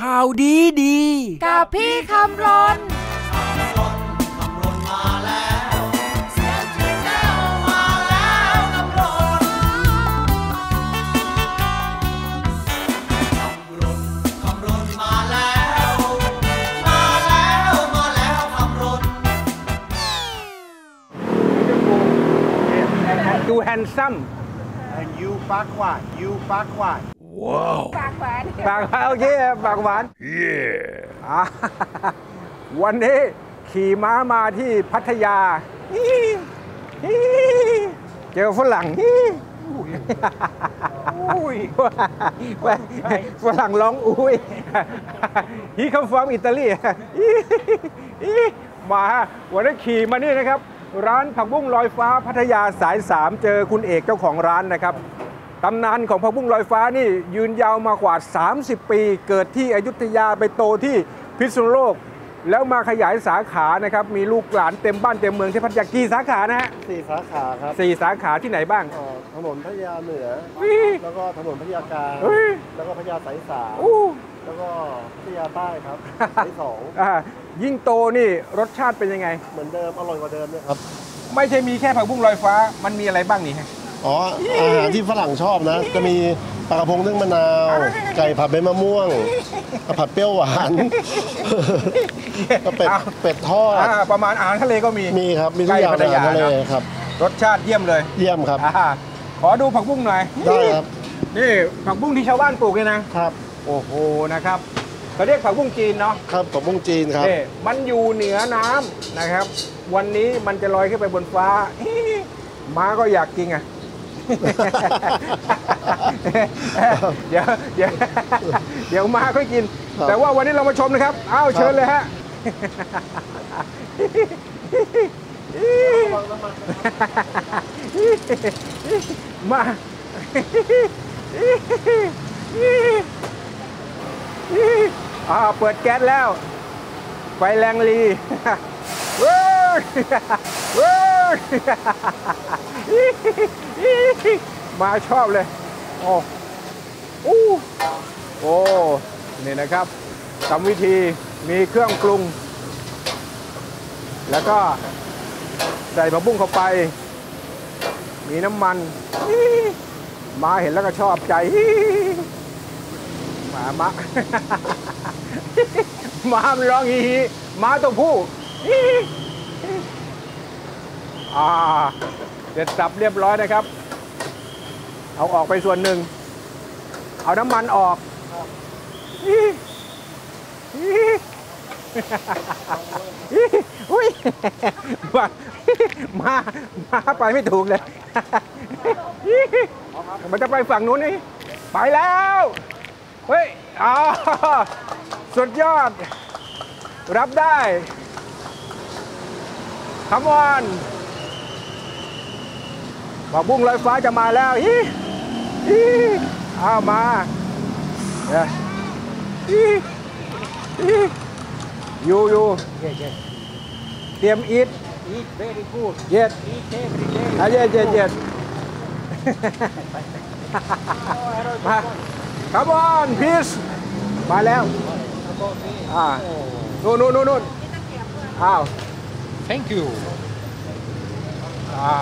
ข่าวดีดี กับพี่คำรนดูแฮนซัม and you backward you backward ปากหวานปากโอเคปากหวานอ่าวันนี้ขี่ม้ามาที่พัทยา เจอฝรั่งฝรั่งร้องอุ้ยฮีคำฟอมอิตาลีมาวันนี้ขี่มานี่นะครับ ร้านผักบุ้งลอยฟ้าพัทยาสาย 3 เจอคุณเอกเจ้าของร้านนะครับตำนานของผักบุ้งลอยฟ้านี่ยืนยาวมากว่า 30 ปี เกิดที่อยุธยาไปโตที่พิษณุโลก แล้วมาขยายสาขานะครับ มีลูกหลานเต็มบ้านเต็มเมืองที่พัทยากี่สาขานะฮะสี่สาขาครับสี่สาขาที่ไหนบ้าง เอ่อถนนพัทยาเหนือ อุ๊ยแล้วก็ถนนพัทยากลางเฮ้ยแล้วก็พัทยาสายสามอู้แล้วก็พัทยาใต้ครับสายสองอ่ายิ่งโตนี่รสชาติเป็นยังไง เหมือนเดิมอร่อยกว่าเดิมเนี่ยครับ ไม่ใช่มีแค่ผักบุ้งลอยฟ้า มันมีอะไรบ้างนี่ฮะ อ๋ออาหารที่ฝรั่งชอบนะ จะมี ปลากระพงนึ่งมะนาว ไก่ผัดใบมะม่วงผัดเปรี้ยวหวานก็เป็ดอ้าวเป็ดทอดอ่าประมาณอาหารทะเลก็มีมีครับมีทุกอย่างใกล้พัทยาอาหารทะเลเนอะครับ รสชาติเยี่ยมเลย เยี่ยมครับอ่าขอดูผักบุ้งหน่อยได้ครับนี่ผักบุ้งที่ชาวบ้านปลูกเลยนะครับ โอ้โหนะครับเขาเรียกผักบุ้งจีนเนาะครับกับมุ้งจีนครับนี่มันอยู่เหนือน้ำนะครับ วันนี้มันจะลอยขึ้นไปบนฟ้าม้าก็อยากกินอะ เดี๋ยวเดี๋ยวเดี๋ยวม้าค่อยกินครับแต่ว่าวันนี้เรามาชมนะครับอ้าวเชิญเลยฮะมาอ่าเปิดแก๊สแล้ว ไฟแรงลีเว้ยเว้ย มาชอบเลย โอ้อู้โอ้นี่นะครับกรรมวิธีมีเครื่องปรุง แล้วก็ใส่ผักบุ้งเข้าไป มีน้ำมัน มาเห็นแล้วก็ชอบใจหมามะหมามร้องฮีมาตัวผู้ อ่าเสร็จสับเรียบร้อยนะครับ เอาออกไปส่วนหนึ่ง เอาน้ำมันออกอุ้ยมามามาไปไม่ถูกเลย มันจะไปฝั่งนู้นนี่ ไปแล้ว เฮ้ยอ๋อสุดยอด รับได้คำวอน ผักบุ้งลอยฟ้าจะมาแล้วฮิฮิเอามาเนี่ยฮิฮิอยู่อยู่เตรียมอีท Eat very good. เย็ด Eat every day. อะเย็ดเย็ดเย็ดมาคำวอนพีชมาแล้ว อ่านู่นนู่นนู่นนู่นอ้าว Thank you. อ่า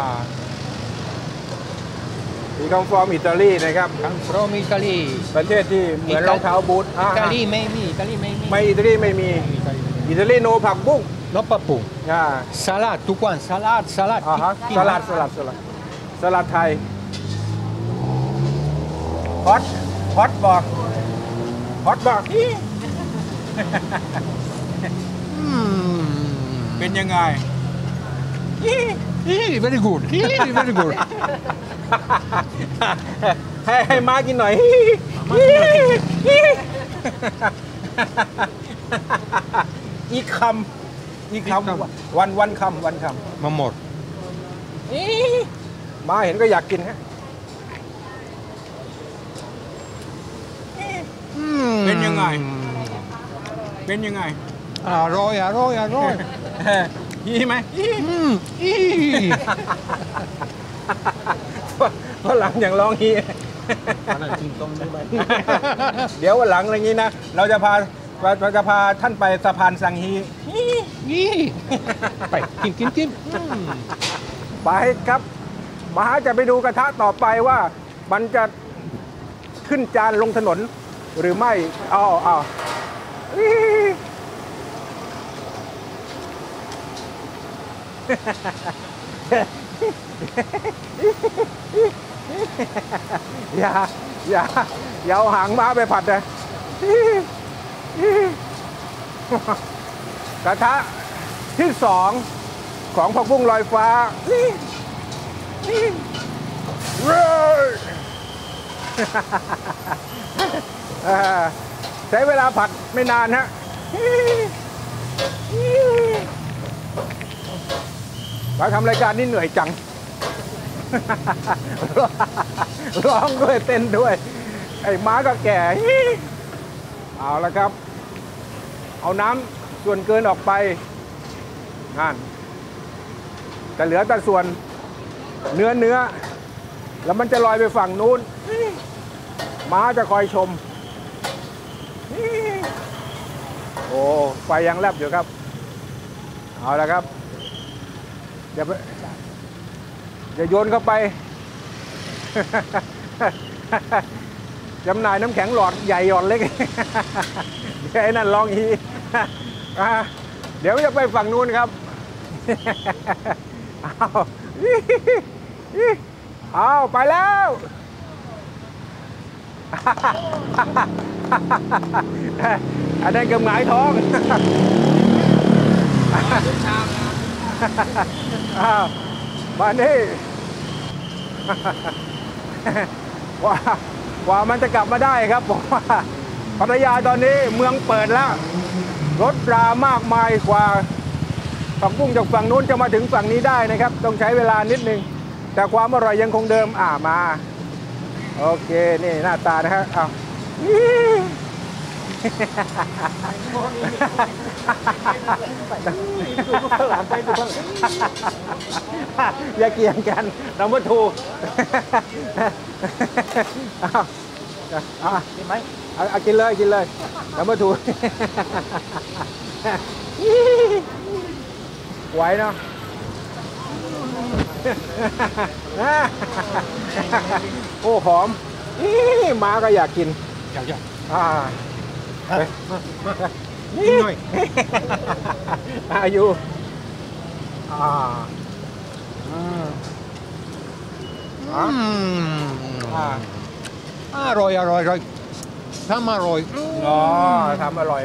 มีคำฟอร์มอิตาลีนะครับ I'm from Italy. ประเทศที่เหมือนรองเท้าบูทอ่า Italy maybe. Italy maybe. ไม่อิตาลีไม่มี Italy. อิตาลีโนผักบุ้ง No papu. อ่า Salad. Tu quan? Salad. Salad. อ่าฮะ Ti- สลัดสลัดสลัดสลัดไทยฮอตฮอตบอกฮอตบอก Mm. เป็นยังไง Eh, very good. Eh, very good. ให้ให้มากินหน่อยอีกคำอีกคำวันวันคำวันค One more. ำมาเห็นก็อยากกินฮะ Mm. เป็นยังไง เป็นยังไง Arroy, arroy, arroy. ยี่ไหม Mm. Eh. ฝรั่งอย่างร้องฮีเดี๋ยววันหลังอะไรงี้นะ เราจะพาเราเราจะพาท่านไปสะพานสังฮีนี่ไปกินกินกินอืมไปครับมาจะไปดูกระทะต่อไปว่ามันจะขึ้นจานลงถนนหรือไม่เอาเอาอี้ อย่าอย่าอย่าเอาหางม้าไปผัดนะกระทะที่สองของผักบุ้งลอยฟ้าเว้ยอ่าใช้เวลาผัดไม่นานฮะเราทำรายการนี่เหนื่อยจัง ร้องด้วยเต้นด้วย ไอ้ม้าก็แก่ เอาละครับ เอาน้ำส่วนเกินออกไปนั่นจะเหลือแต่ส่วนเนื้อเนื้อ แล้วมันจะลอยไปฝั่งนู้น ม้าจะคอยชม โอ้ไฟยังแลบอยู่ครับ เอาละครับอย่าไป อย่าโยนเข้าไป จำหน่ายน้ำแข็งหลอดใหญ่หลอดเล็กเดี๋ยวไอ้นั่นลองอีอเดี๋ยวจะไปฝั่งนู้นครับเอาเอาไปแล้วอันนั้นกับหงายท้องอ้าว มานี่ว่าว่ามันจะกลับมาได้ครับผมว่าพัทยาตอนนี้เมืองเปิดแล้ว รถรามากมายกว่าผักบุ้งจากฝั่งนู้นจะมาถึงฝั่งนี้ได้นะครับ ต้องใช้เวลานิดนึง แต่ความอร่อยยังคงเดิมอ่ามา โอเค นี่หน้าตานะฮะเอาว อย่าเกี่ยงกันน้ำวัตถุเอาเอากินไหมเอาเอากินเลยกินเลยน้ำวัตถุไหวเนาะโอ้หอมอีม้าก็อยากกินอย่าอย่าอ่ากิ นี่หน่อยอายุอ่าอืมอืมอ่าอร่อยอร่อยอร่อยทำอร่อยอ๋อทำอร่อย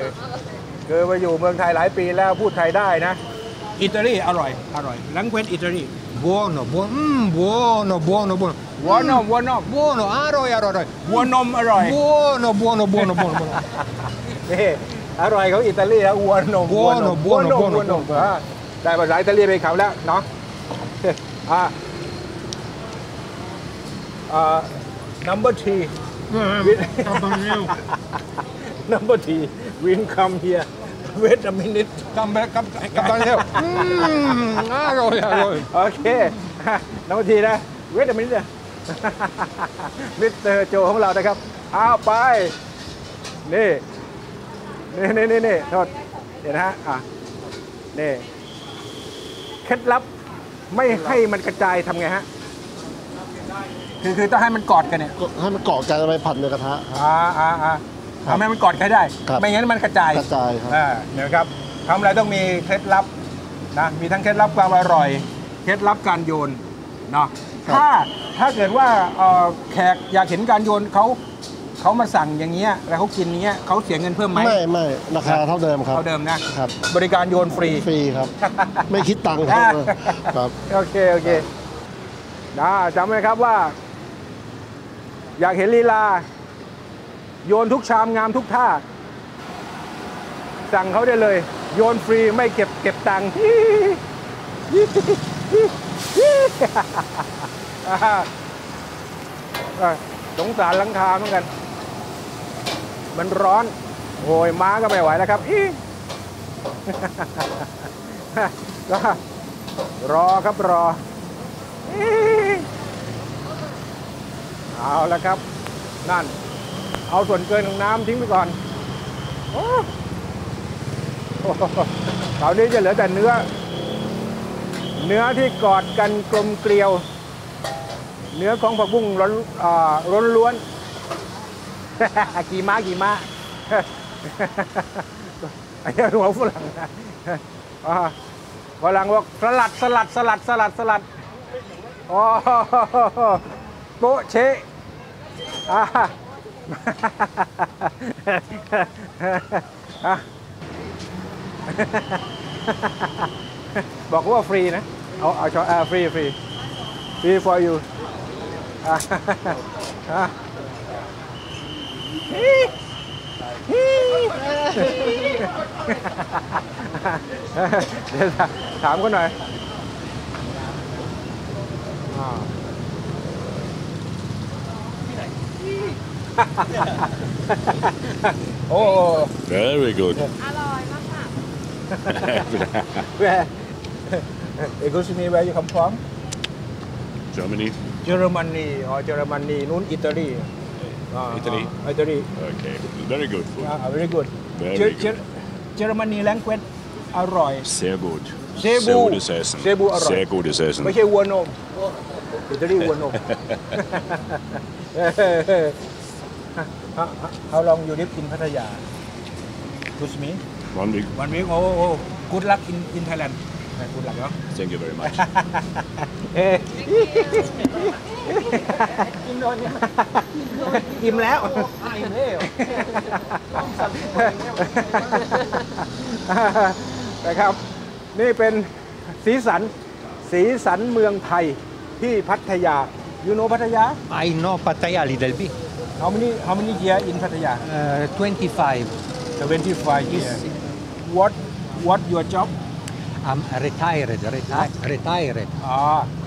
คือมาอยู่เมืองไทยหลายปีแล้วพูดไทยได้นะ อิตาลีอร่อยอร่อยลังเวนอิตาลี buono buono mm, buono buono buono วัวนมวัวนม buono อร่อยอร่อยอร่อยวัวนมอร่อย buono buono buono buono buono นี่อร่อยของอิตาลีแล้ววัวนมวัวนมวัวนมวัวนมวัวนมอ่าได้ภาษาอิตาลีไปคำแล้วเนาะอ่าอ่า number three number three win come here wait a minute กำไปกำกำไปแล้วอืมอร่อยอร่อยโอเค number three นะ wait a minute มิสเตอร์โจของเรานะครับเอาไป นี่นี่นี่นี่นี่โทษเดี๋ยวนะฮะอะนี่เคล็ดลับไม่ให้มันกระจายทำไงฮะคือคือต้องให้มันกอดกันเนี่ยก็ให้มันเกาะกันเอาไปผัดในกระทะครับอ่าอ่าอ่าครับ ทำให้มันกอดกันได้ ครับไม่งั้นมันกระจายกระจายครับ อ่าเดี๋ยวครับทำอะไรต้องมีเคล็ดลับนะมีทั้งเคล็ดลับความอร่อย เคล็ดลับการโยนเนาะครับถ้าถ้าเกิดว่าเอ่อแขกอยากเห็นการโยนเขาเขามาสั่งอย่างเงี้ยแล้วเขากินอย่างเงี้ยเขาเสียเงินเพิ่มไหม ไม่ไม่ราคาเท่าเดิมครับเท่าเดิมนะ ครับบริการโยนฟรี ฟรีครับ ไม่คิดตังค์ครับ ครับ โอเค โอเคนะจำไว้ครับว่า อยากเห็นลีลา โยนทุกชามงามทุกท่า สั่งเขาได้เลย โยนฟรีไม่เก็บเก็บตังค์อ่าเอ้ยสงสารลังคาเหมือนกัน มันร้อนโอ้ยม้าก็ไม่ไหวแล้วครับอีก็รอครับรอ เอาละครับ นั่น เอาส่วนเกินของน้ำทิ้งไปก่อนโอ้คราวนี้จะเหลือแต่เนื้อ เนื้อที่กอดกันกลมเกลียว เนื้อของผักบุ้งร้อนอ่าร้อนล้วนกี่ม้ากี่ม้าไอ้หัวฝรั่งฝรั่งบอกสลัดสลัดสลัดสลัดสลัดโอ้โปะเชอ่าอะ บอกว่าฟรีนะเอาเอาช้อนอ่าฟรีฟรีฟรี for you อะอะเดี๋ยวถามเขาหน่อย อ่าโอ้ Very good. อร่อยมากค่ะ where excuse me where you come from Germany. เยอรมนีอ๋อเยอรมนีนู้นอิตาลีอ่าอิตาลีอิตาลี Okay. Very good food. อ่า very good Very เยอ good. เยอเยอรมนีแลงเควดอร่อย Sehr gut. Sehr Sehr gut. gutes Essen. Sehr gut, Arroy. Sehr gutes Essen. ไม่ใช่วัวนมอิตาลีวัวนม How long you live in พัทยา Good me One week. one week โอ้โอ้ good luck in in Thailand good luck เนาะ Thank you very much. เอ้ยอิ่มแล้วอิ่มแล้วนะครับ นี่เป็นสีสัน สีสันเมืองไทยที่พัทยา you know พัทยา I know Pattaya a little bit. How many how many year in พัทยา Uh, 25. 25 year what what your job I'm retired, retired, retired. อ๋อ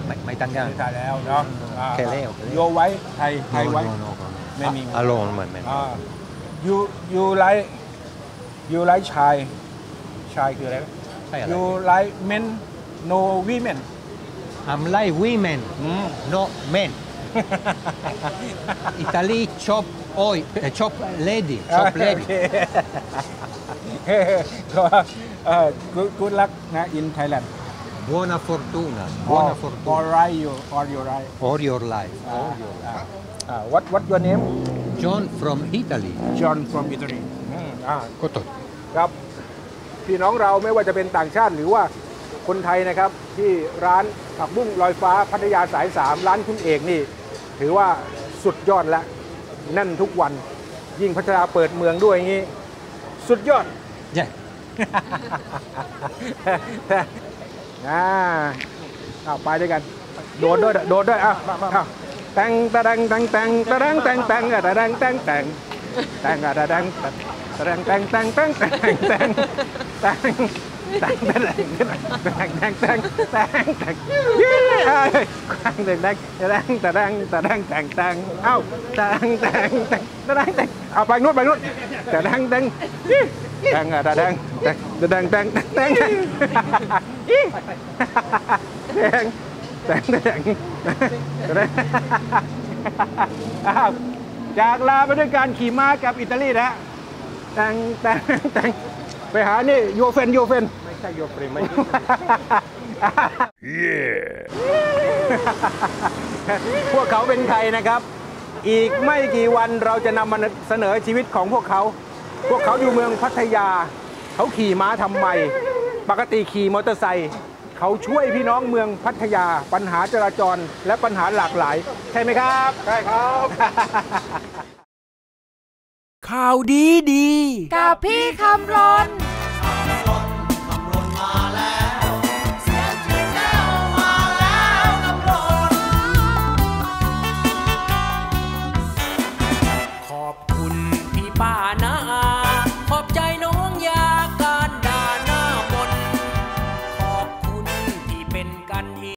May, may tanggal. ไม่ถ่ายแล้วเนาะอ่าแค่แล้วแค่แล้ว your wife ไทยไทย No, ไว้ no, no, no. ไม่มี A- Alone, man, man. อ่า you you like you like ชายชายคืออะไรใช่อะไร you like men no women I'm like women, อืม no men. Italy chop oi, uh, chop lady, chop โอ lady. เคก็เอ่อ good good luck นะ in Thailand Buona fortuna, buona or fortuna. right you or you right Or your life. อ่าอ่าอ่า what what your name John from Italy. John from Italy อืมอ่า Koto. ครับพี่น้องเราไม่ว่าจะเป็นต่างชาติหรือว่าคนไทยนะครับ ที่ร้านผักบุ้งลอยฟ้าพัทยาสาย3ร้านคุณเอกนี่ ถือว่าสุดยอดแล้วแนั่นทุกวัน ยิ่งพัทยาเปิดเมืองด้วยอย่างนี้ สุดยอด Yeah. อ่าเอาไปด้วยกัน โดดด้วยโดดด้วยอะเอาแตงตะแดงแตงแตงตะแดงแตงแตงอะตะแดงแตงแตงแตงอะตะแดงตะแดงแตงแตงแตงแตงแตง แตงแตงตะแดงแตงแตงแตงแตงแตงแตงแตงแตงแดงแดงตะแดงแตงแตงเอ้าแตงแตงแตงแดงแตงเอาไปนู่นไปนู่นแดงแตงแตงอะตะแดงแตงแดงแตงแตงแตงแตงแตงแดงอ้าวจากลาไปด้วยการขี่ม้ากับอิตาลีนะแตงแตงแตงไปหานี่โยเฟนโยเฟน ไม่ใช่โยเฟนไม่พวกเขาเป็นใครนะครับ อีกไม่กี่วันเราจะนำมาเสนอชีวิตของพวกเขา พวกเขาอยู่เมืองพัทยา เขาขี่ม้าทำไม ปกติขี่มอเตอร์ไซค์เขาช่วยพี่น้องเมืองพัทยา ปัญหาจราจรและปัญหาหลากหลาย ใช่ไหมครับ ใช่ครับ ข่าวดีดี กับพี่คำรน